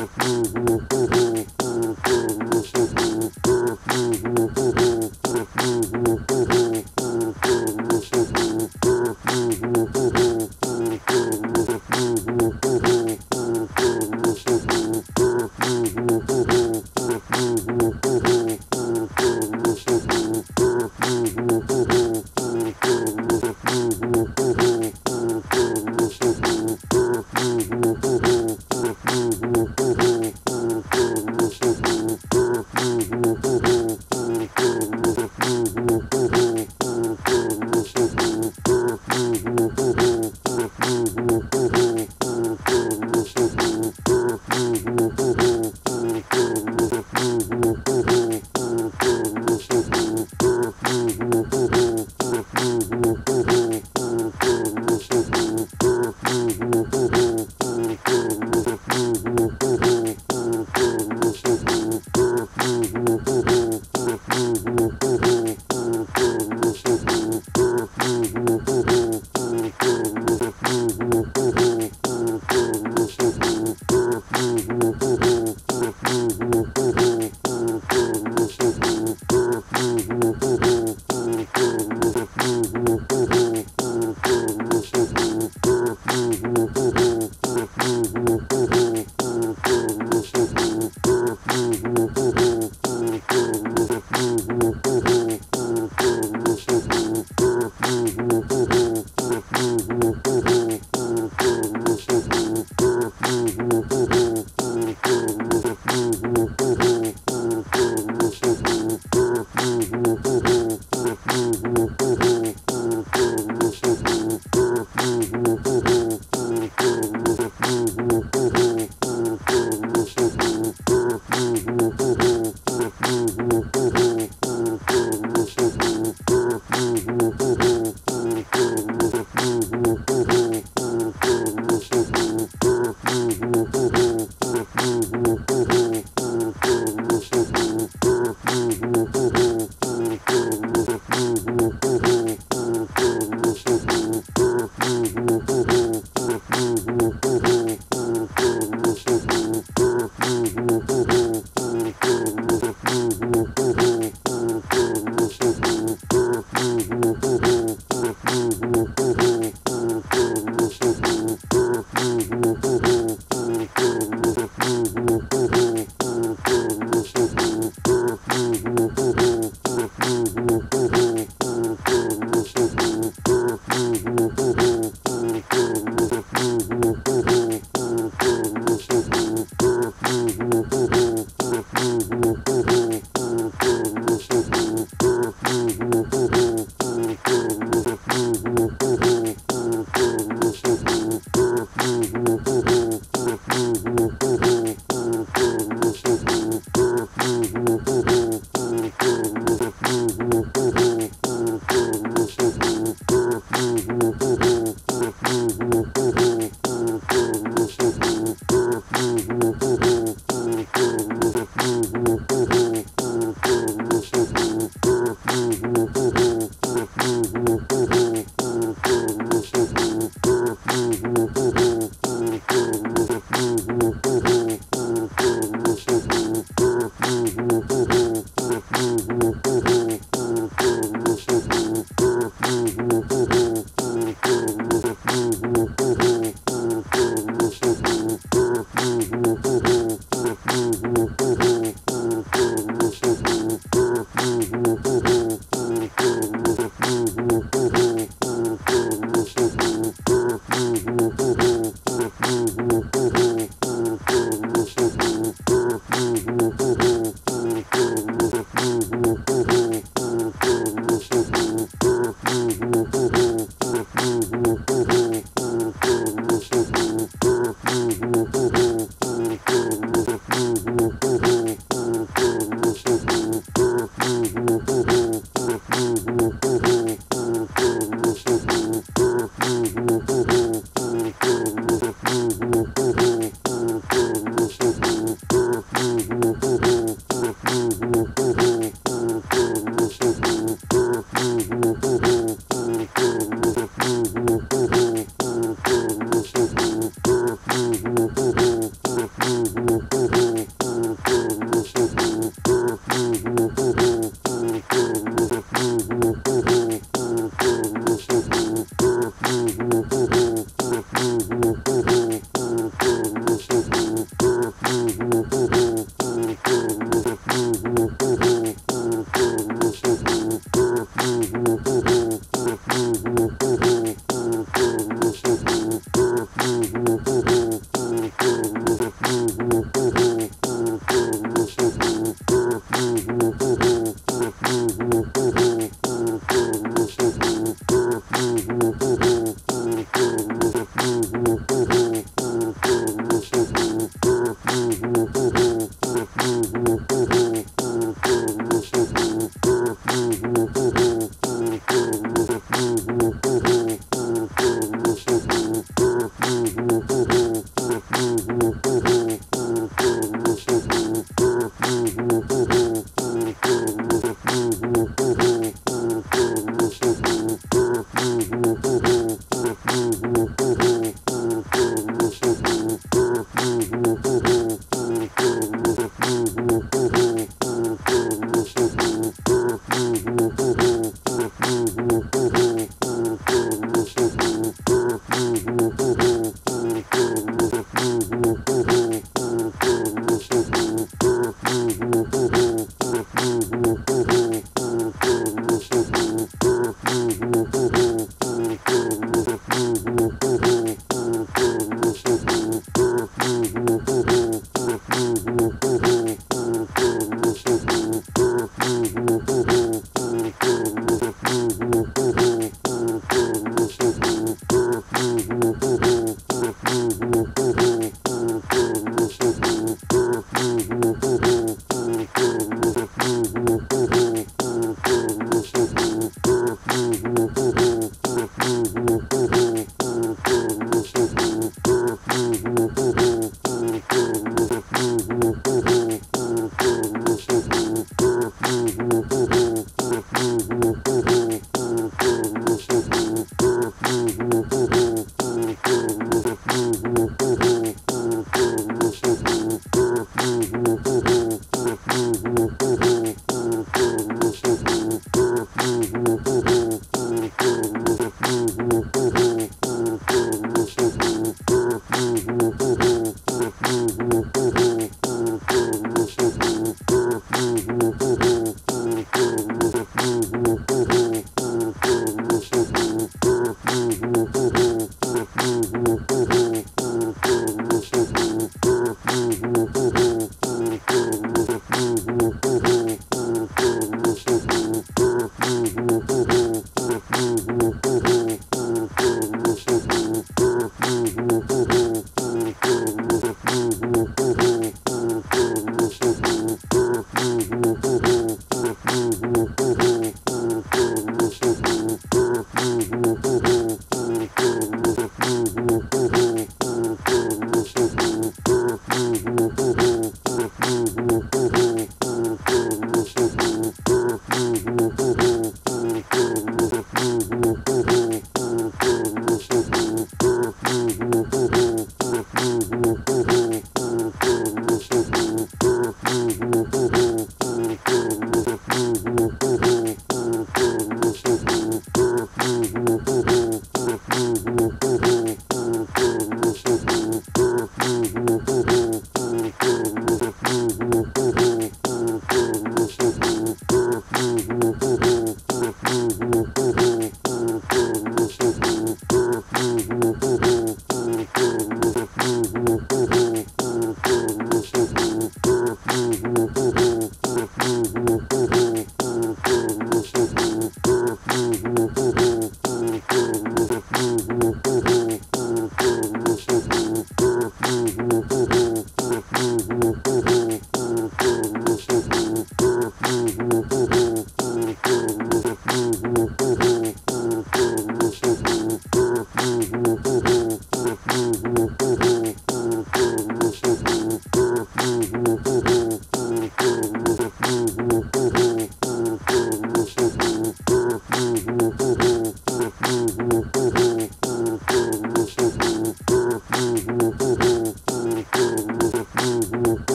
Mm-hmm.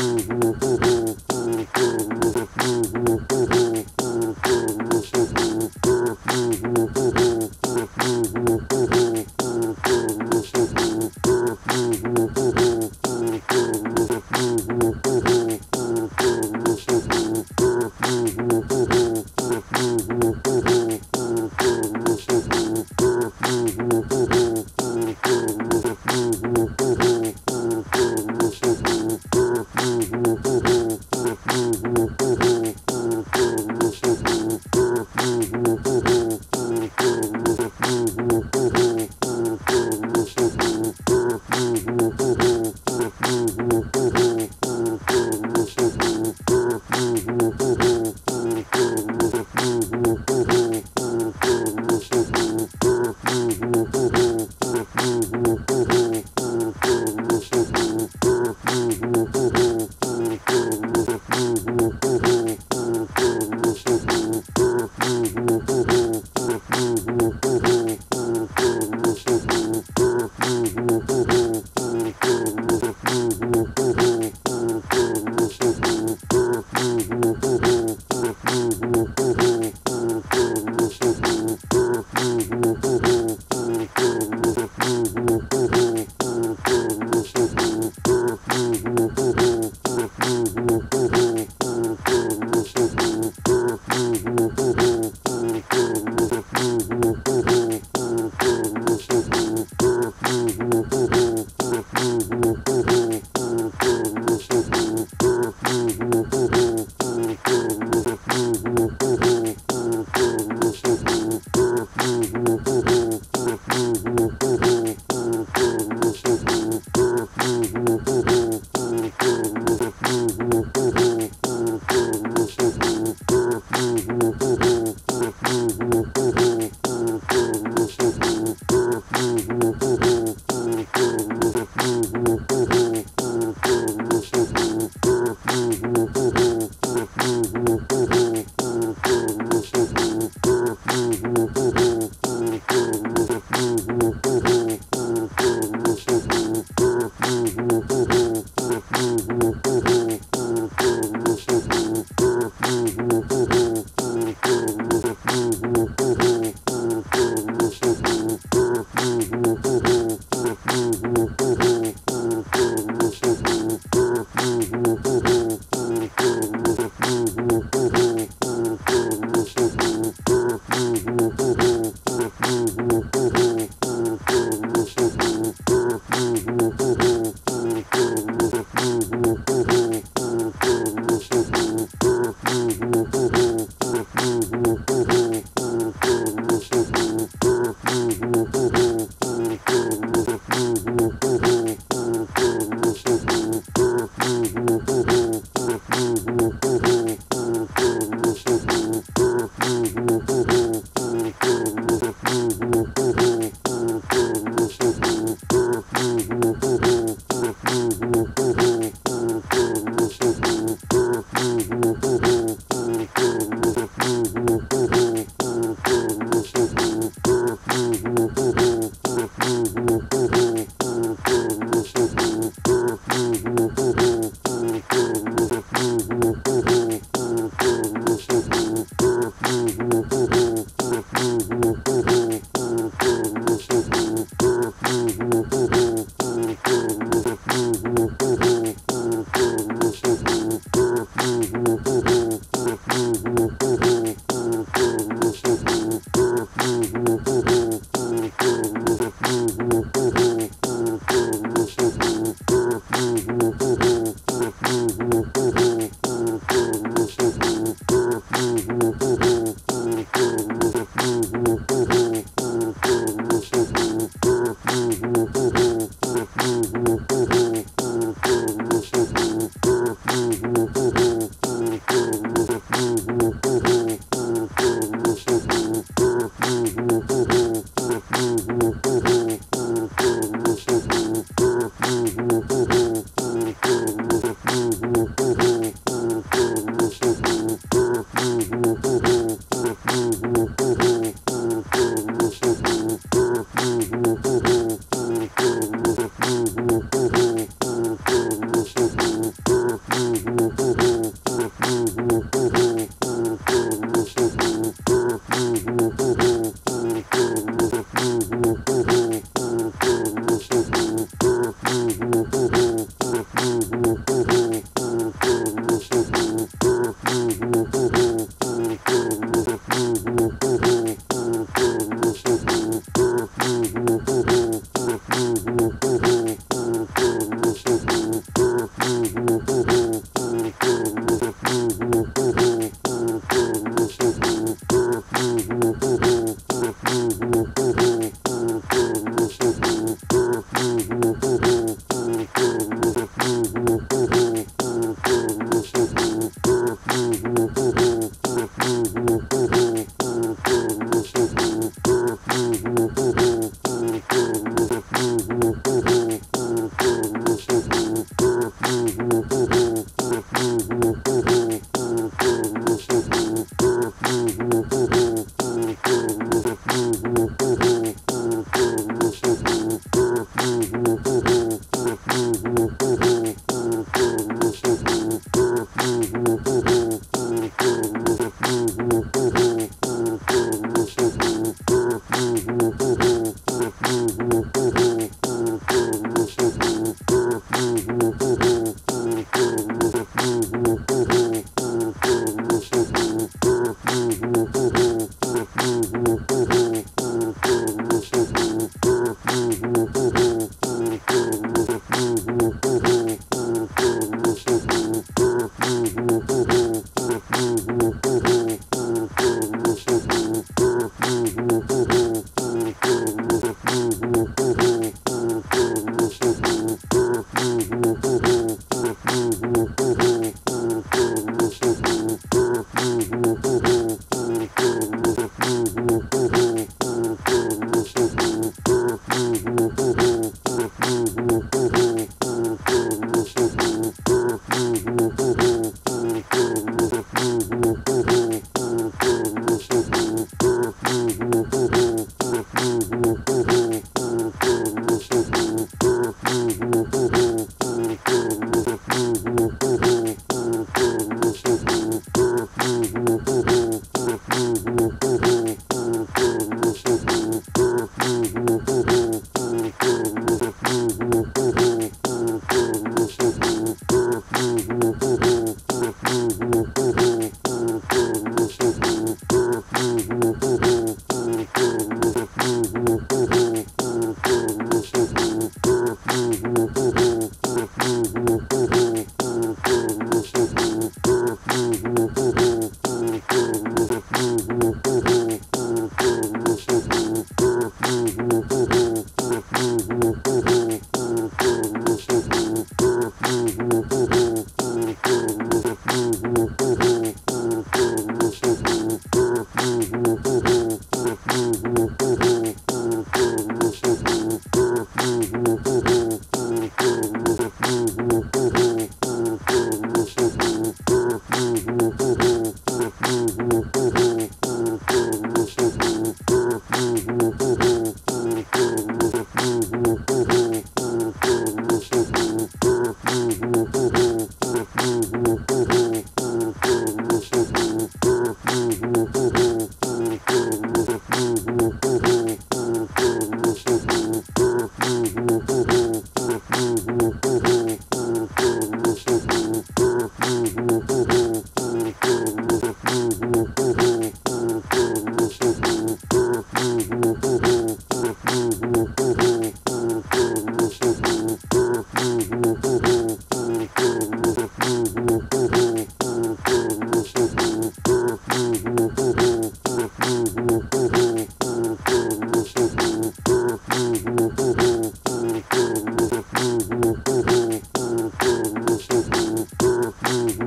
Mm-hmm. Mm-hmm.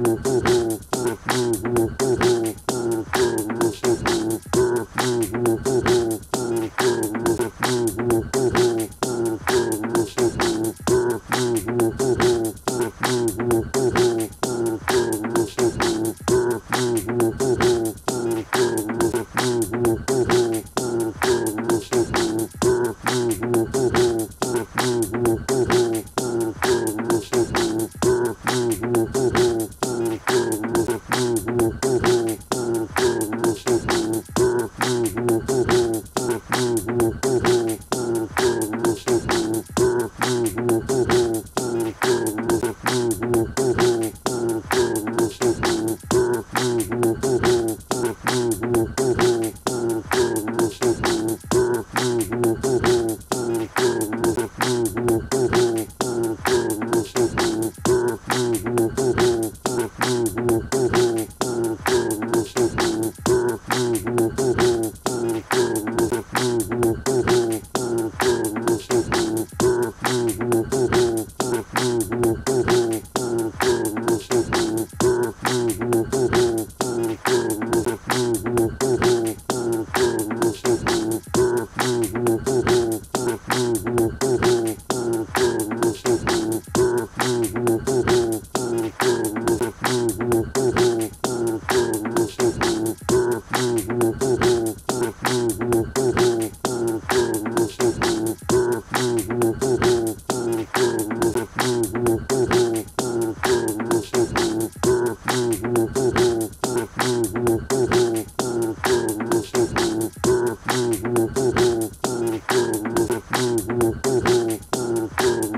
Thank you. You.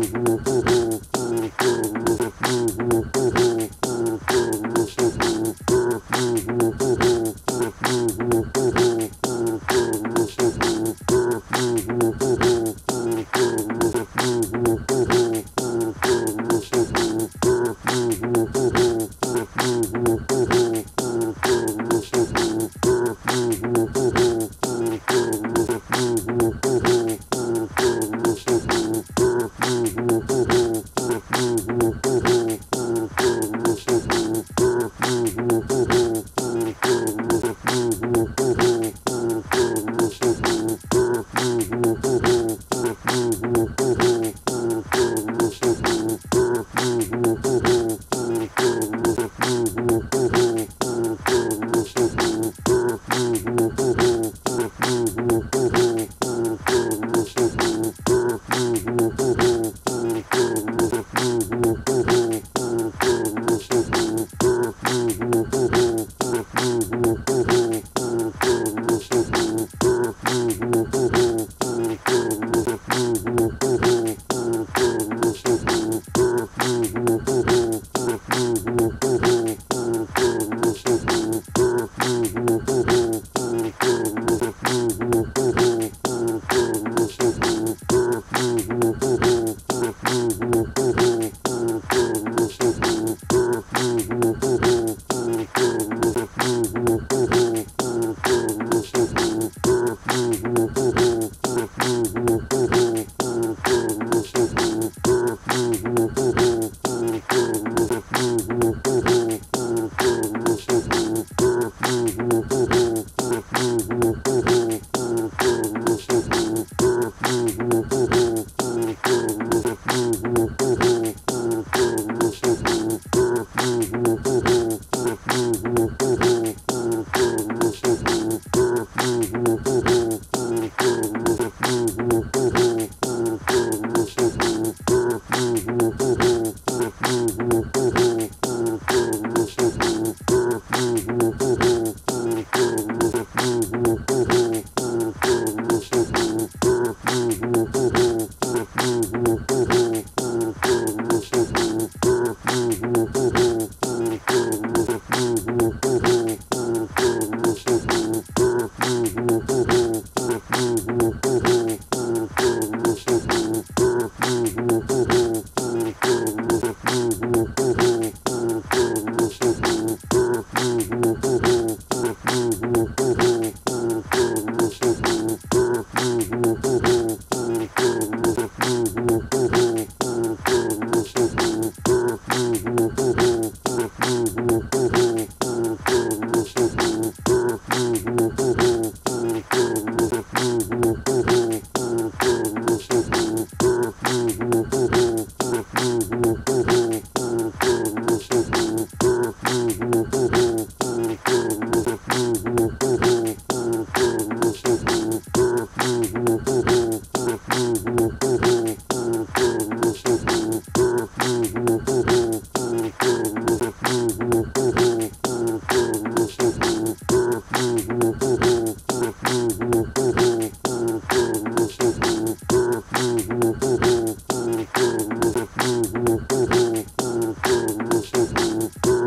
Thank you. Thank you.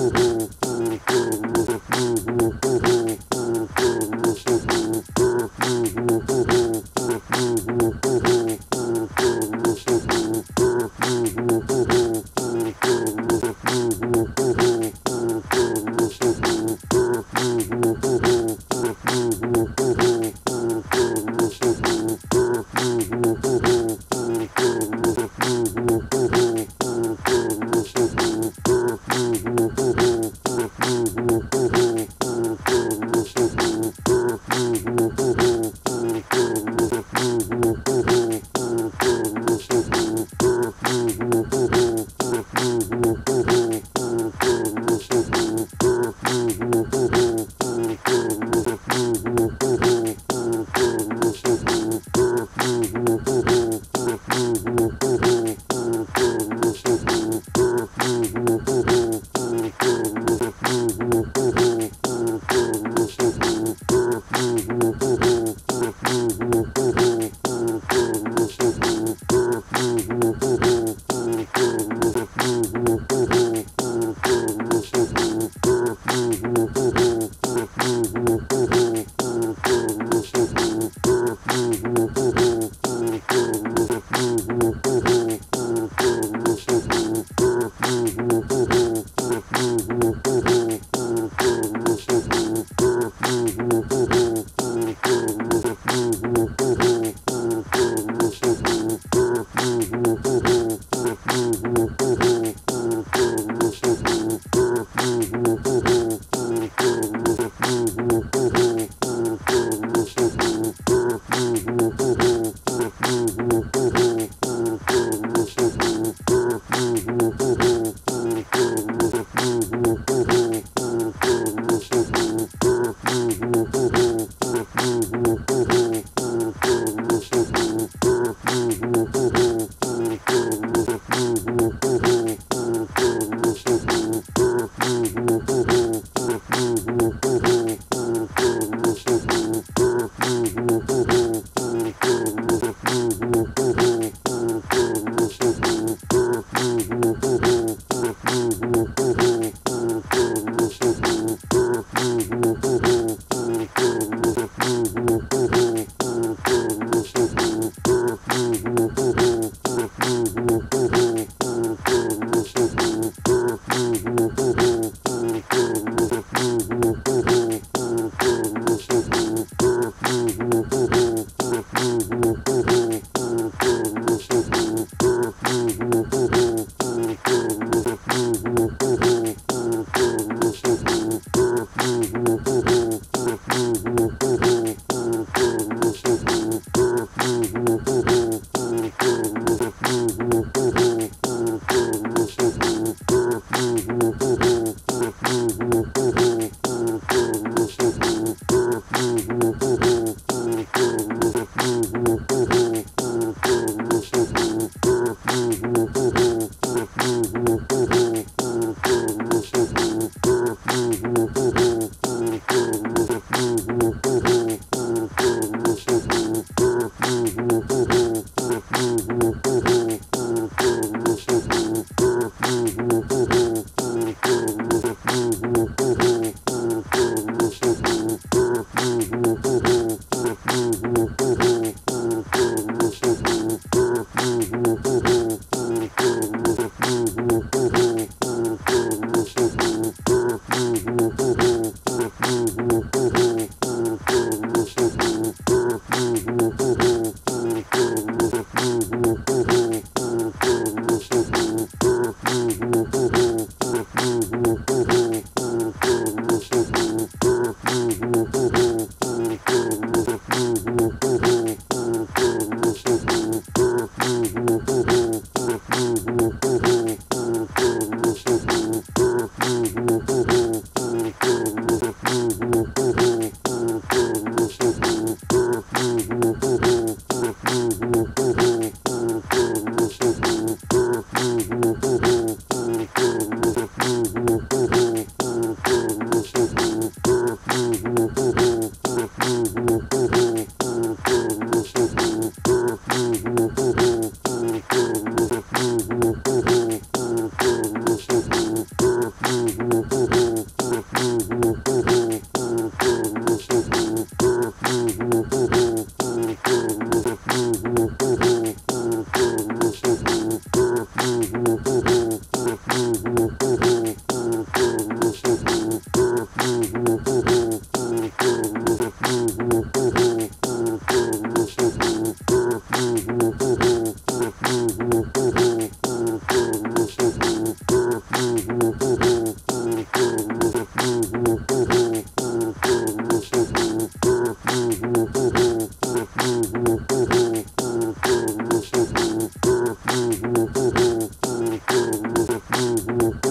호호호 Mm-hmm. Mm-hmm.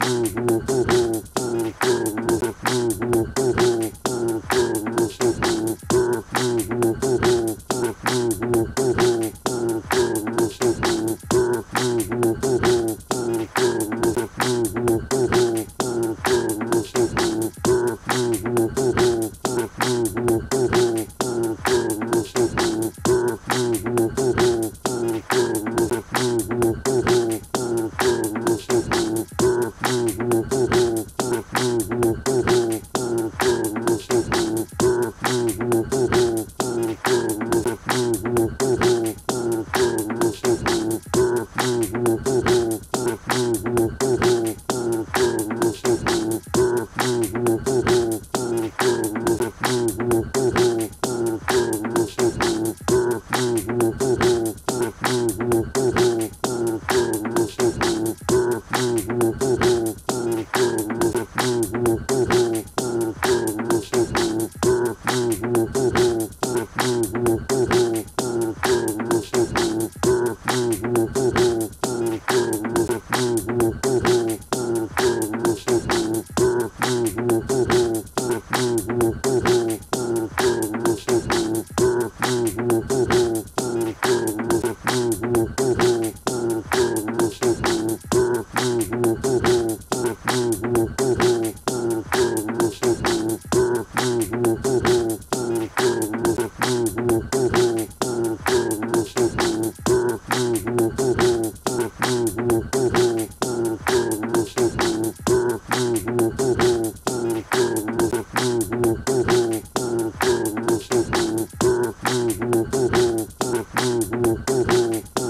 Mm-hmm. Mm-hmm.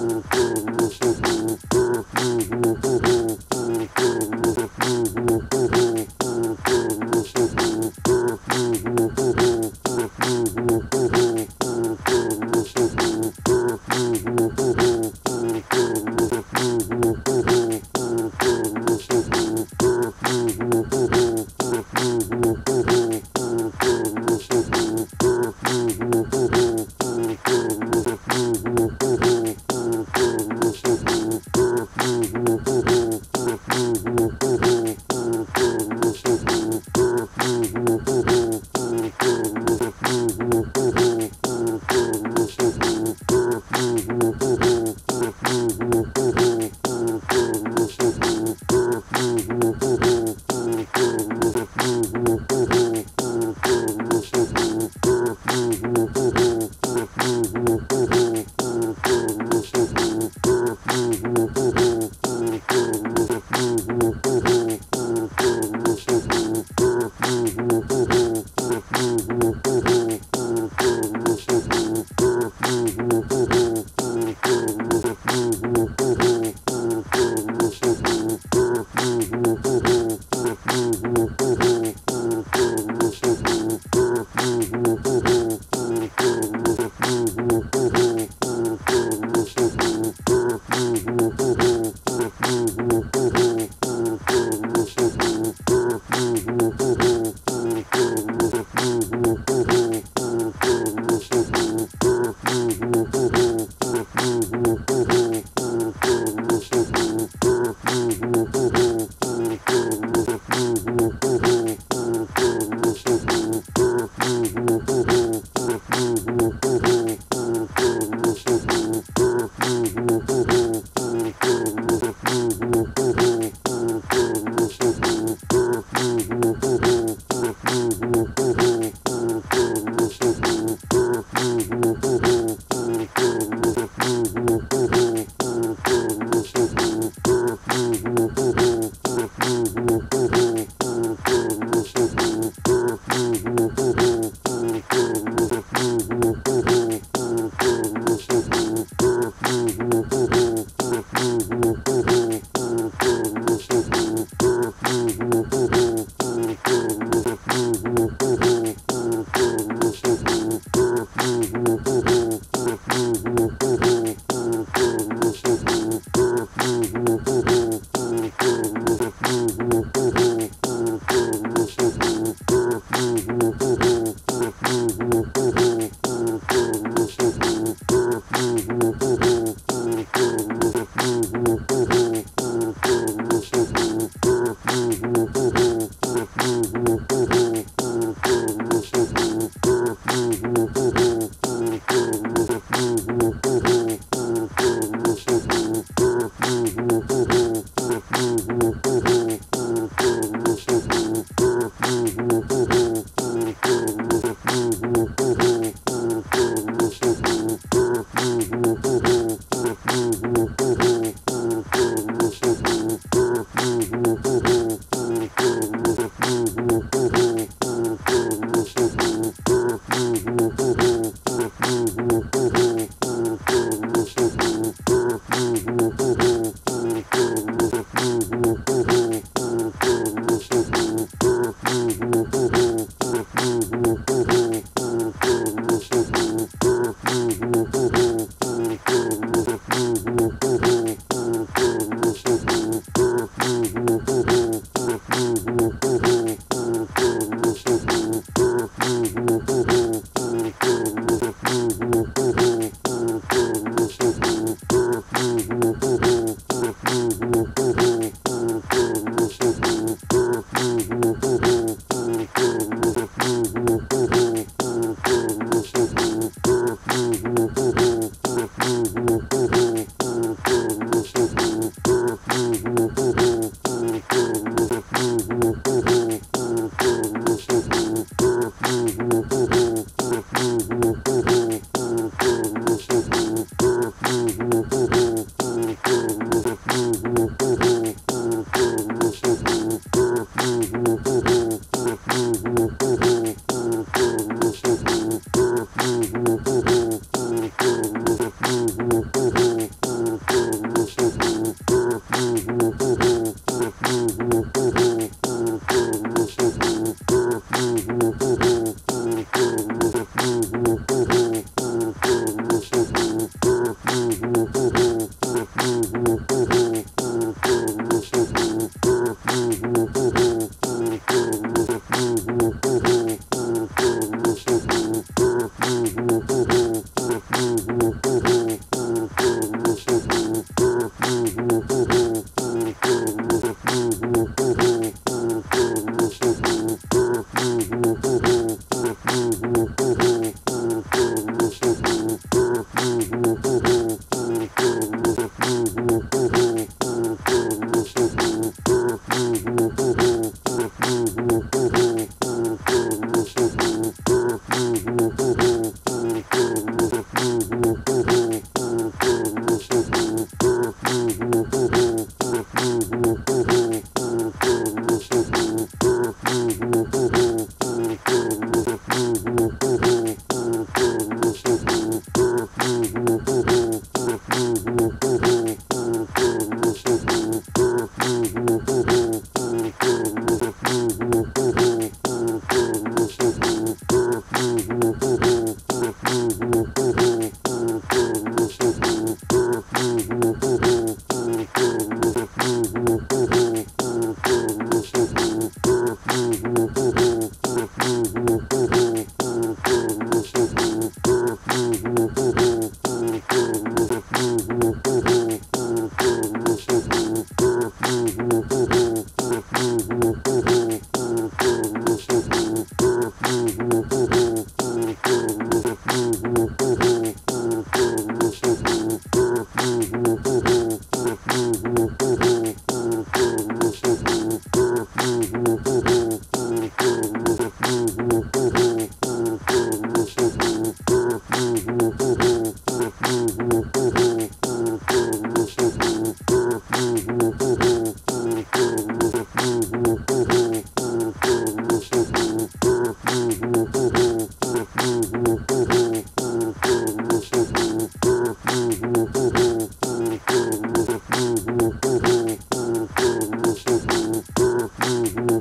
Mm-hmm.